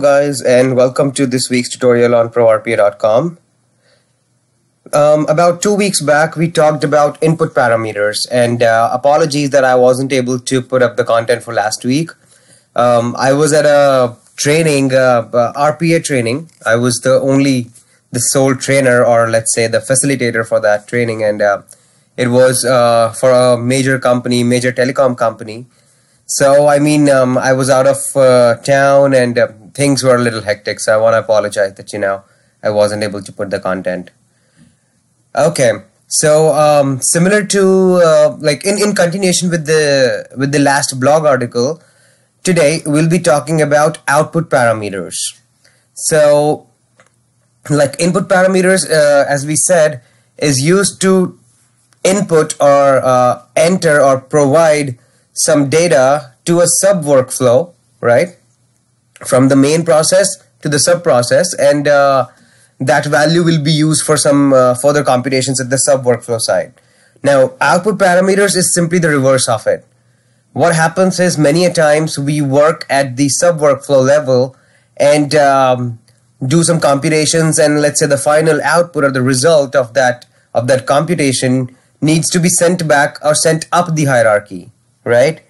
guys and welcome to this week's tutorial on ProRPA.com. Um, about two weeks back we talked about input parameters and uh, apologies that I wasn't able to put up the content for last week. Um, I was at a training, uh, uh, RPA training. I was the only, the sole trainer or let's say the facilitator for that training and uh, it was uh, for a major company, major telecom company so, I mean, um, I was out of uh, town and uh, things were a little hectic. So, I want to apologize that, you know, I wasn't able to put the content. Okay. So, um, similar to uh, like in, in continuation with the with the last blog article, today we'll be talking about output parameters. So, like input parameters, uh, as we said, is used to input or uh, enter or provide some data to a sub workflow, right? From the main process to the sub process, and uh, that value will be used for some uh, further computations at the sub workflow side. Now, output parameters is simply the reverse of it. What happens is many a times we work at the sub workflow level and um, do some computations, and let's say the final output or the result of that of that computation needs to be sent back or sent up the hierarchy right?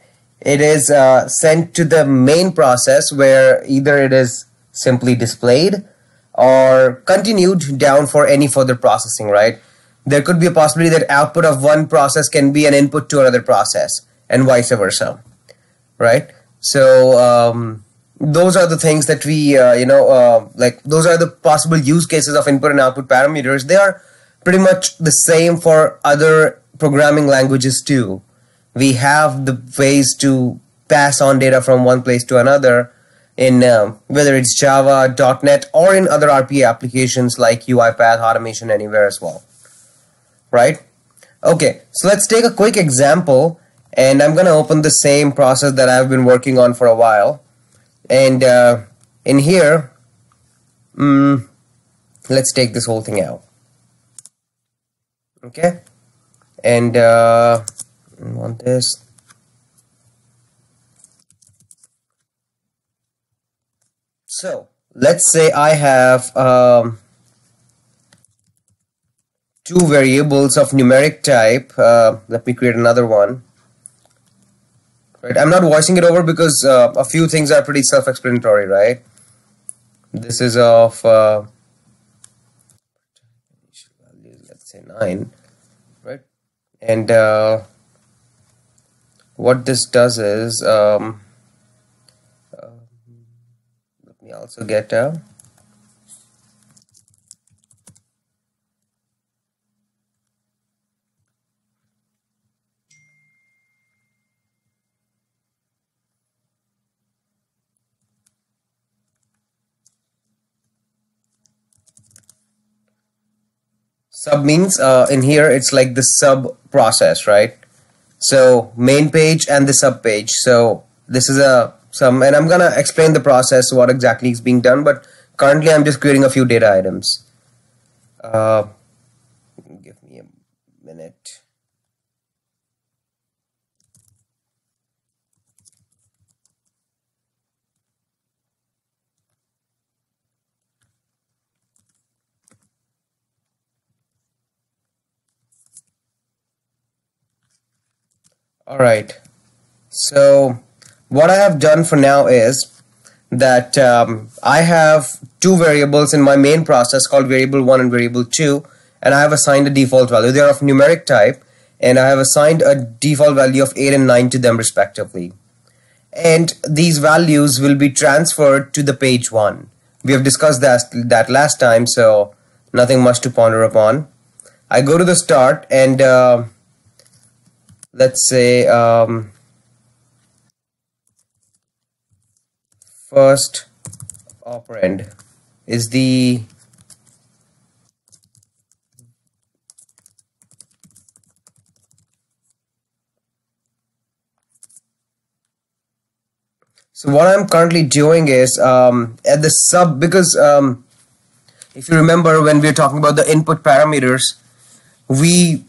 It is uh, sent to the main process where either it is simply displayed or continued down for any further processing, right? There could be a possibility that output of one process can be an input to another process and vice versa, right? So um, those are the things that we, uh, you know, uh, like those are the possible use cases of input and output parameters. They are pretty much the same for other programming languages too we have the ways to pass on data from one place to another in uh, whether it's Java, .NET, or in other RPA applications like UiPath, Automation Anywhere as well. Right? Okay, so let's take a quick example and I'm going to open the same process that I've been working on for a while. And uh, in here, mm, let's take this whole thing out. Okay, and uh, want this so let's say I have um, two variables of numeric type. Uh, let me create another one. Right I'm not voicing it over because uh, a few things are pretty self-explanatory right? This is of uh, let's say 9 right? And uh, what this does is um, uh, let me also get a sub means uh, in here it's like the sub process right so main page and the sub page. So this is a sum and I'm gonna explain the process what exactly is being done but currently I'm just creating a few data items. Uh, give me a minute all right. So what I have done for now is that um, I have two variables in my main process called variable 1 and variable 2 and I have assigned a default value. They are of numeric type and I have assigned a default value of 8 and 9 to them respectively. And these values will be transferred to the page 1 we have discussed that, that last time so nothing much to ponder upon. I go to the start and uh, let's say um, first operand is the So what I'm currently doing is um, at the sub because um, if you remember when we were talking about the input parameters, we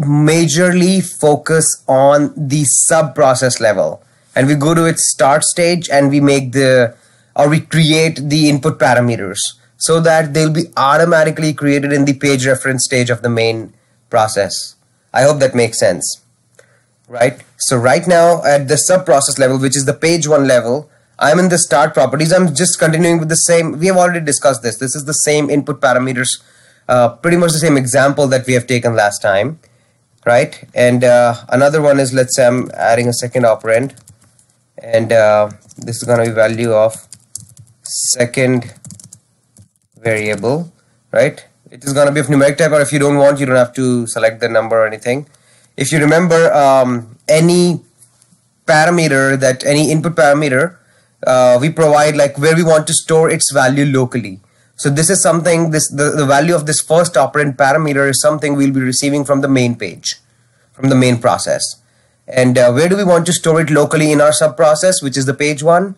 majorly focus on the sub process level and we go to its start stage and we make the or we create the input parameters so that they'll be automatically created in the page reference stage of the main process. I hope that makes sense. Right? So right now at the sub process level, which is the page one level, I'm in the start properties. I'm just continuing with the same. We have already discussed this. This is the same input parameters, uh, pretty much the same example that we have taken last time. Right? And uh, another one is, let's say I'm adding a second operand and uh, this is going to be value of second variable right? It is going to be of numeric type or if you don't want you don't have to select the number or anything. If you remember um, any parameter that any input parameter uh, we provide like where we want to store its value locally so this is something this the, the value of this first operand parameter is something we'll be receiving from the main page from the main process. And uh, where do we want to store it locally in our sub process which is the page one?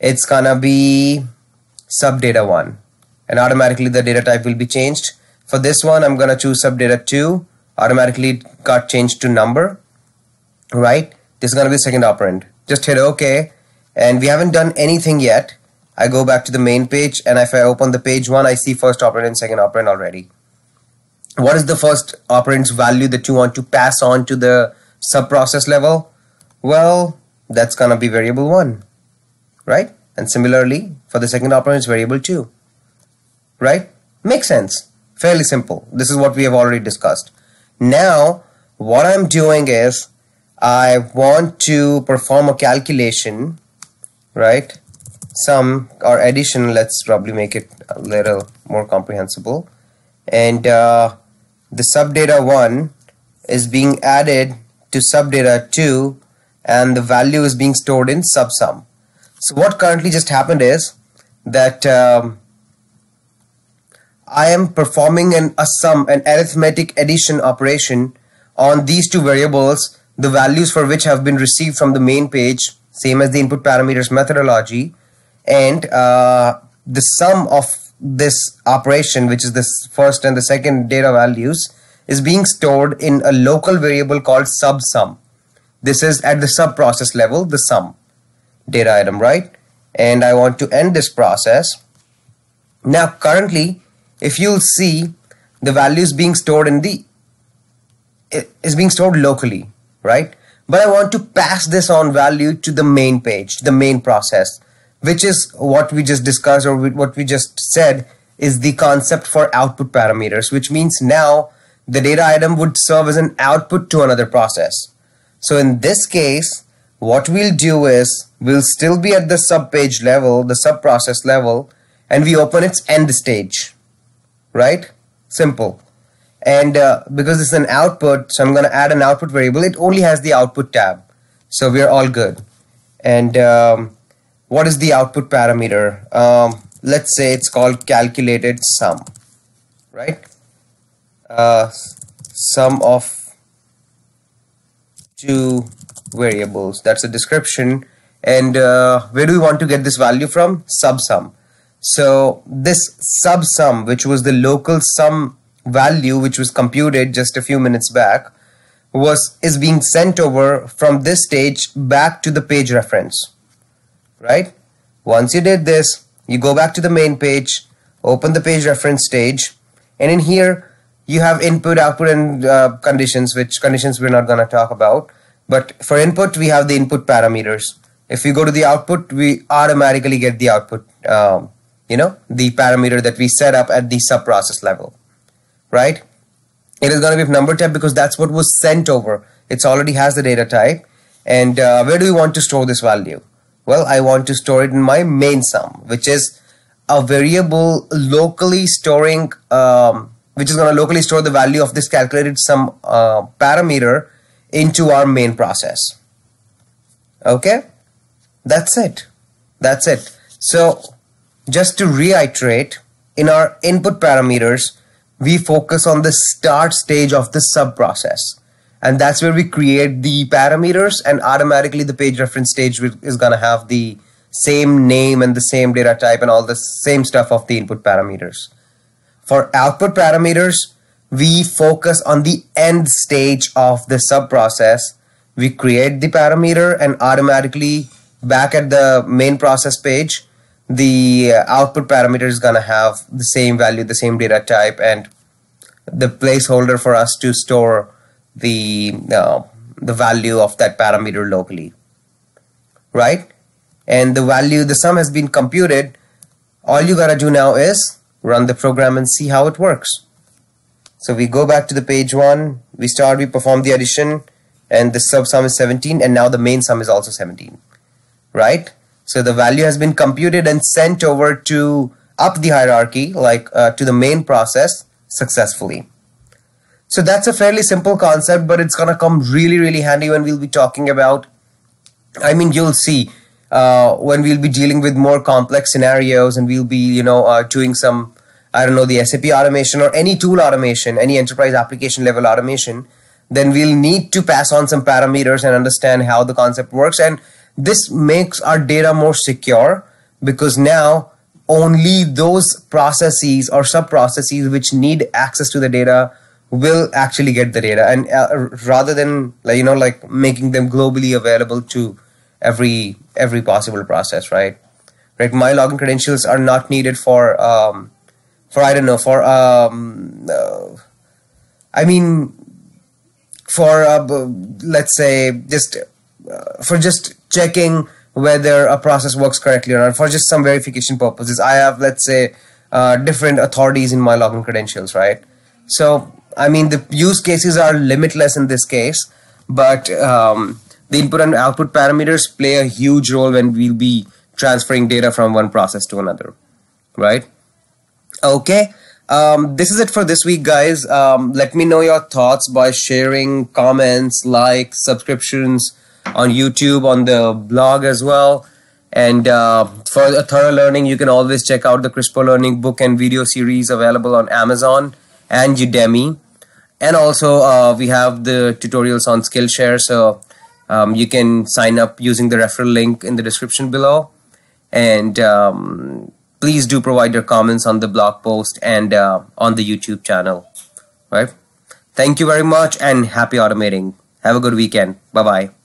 It's gonna be sub data one. And automatically the data type will be changed. For this one I'm gonna choose sub data 2 automatically it got changed to number right? This is gonna be second operand. Just hit OK and we haven't done anything yet I go back to the main page and if I open the page one I see first operand and second operand already. What is the first operand's value that you want to pass on to the sub process level? Well that's gonna be variable one right? And similarly for the second operand it's variable two right? Makes sense. Fairly simple. This is what we have already discussed. Now what I'm doing is I want to perform a calculation right sum or addition let's probably make it a little more comprehensible and uh, the subdata 1 is being added to subdata 2 and the value is being stored in subsum. So what currently just happened is that um, I am performing an a sum, an arithmetic addition operation on these two variables, the values for which have been received from the main page, same as the input parameters methodology, and uh, the sum of this operation, which is this first and the second data values, is being stored in a local variable called subsum. This is at the sub process level, the sum data item, right? And I want to end this process. Now, currently, if you'll see the values being stored in the is being stored locally, right? But I want to pass this on value to the main page, the main process, which is what we just discussed or what we just said is the concept for output parameters, which means now the data item would serve as an output to another process. So in this case, what we'll do is we'll still be at the sub page level, the sub process level, and we open its end stage, right? Simple. And uh, because it's an output, so I'm going to add an output variable. It only has the output tab. So we're all good. And um, what is the output parameter? Um, let's say it's called calculated sum, right? uh, sum of two variables. That's a description. And uh, where do we want to get this value from? Subsum. So this subsum which was the local sum value which was computed just a few minutes back was is being sent over from this stage back to the page reference right once you did this you go back to the main page open the page reference stage and in here you have input, output, and uh, conditions, which conditions we're not going to talk about. But for input, we have the input parameters. If we go to the output, we automatically get the output, um, you know, the parameter that we set up at the sub-process level, right? It is going to be number type because that's what was sent over. It already has the data type. And uh, where do we want to store this value? Well, I want to store it in my main sum, which is a variable locally storing um, which is going to locally store the value of this calculated sum uh, parameter into our main process. Okay, that's it. That's it. So just to reiterate, in our input parameters, we focus on the start stage of the sub process. And that's where we create the parameters and automatically the page reference stage is going to have the same name and the same data type and all the same stuff of the input parameters. For output parameters, we focus on the end stage of the sub process. We create the parameter and automatically back at the main process page, the uh, output parameter is going to have the same value, the same data type, and the placeholder for us to store the uh, the value of that parameter locally, right? And the value, the sum has been computed. All you gotta do now is run the program and see how it works. So we go back to the page one, we start, we perform the addition, and the sub sum is 17, and now the main sum is also 17, right? So the value has been computed and sent over to up the hierarchy, like uh, to the main process successfully. So that's a fairly simple concept, but it's gonna come really, really handy when we'll be talking about, I mean, you'll see uh, when we'll be dealing with more complex scenarios and we'll be, you know, uh, doing some I don't know, the SAP automation or any tool automation, any enterprise application level automation, then we'll need to pass on some parameters and understand how the concept works. And this makes our data more secure because now only those processes or sub processes which need access to the data will actually get the data. And uh, rather than like you know like making them globally available to every every possible process right? Right my login credentials are not needed for um, for I don't know for um, uh, I mean for uh, let's say just uh, for just checking whether a process works correctly or not. For just some verification purposes I have let's say uh, different authorities in my login credentials right? So I mean the use cases are limitless in this case but um, the input and output parameters play a huge role when we'll be transferring data from one process to another right Okay. Um, this is it for this week, guys. Um, let me know your thoughts by sharing comments, likes, subscriptions on YouTube, on the blog as well. And uh, for a thorough learning, you can always check out the Crisper Learning book and video series available on Amazon and Udemy. And also, uh, we have the tutorials on Skillshare, so um, you can sign up using the referral link in the description below. And um, please do provide your comments on the blog post and uh, on the YouTube channel. Right? Thank you very much and happy automating. Have a good weekend. Bye bye.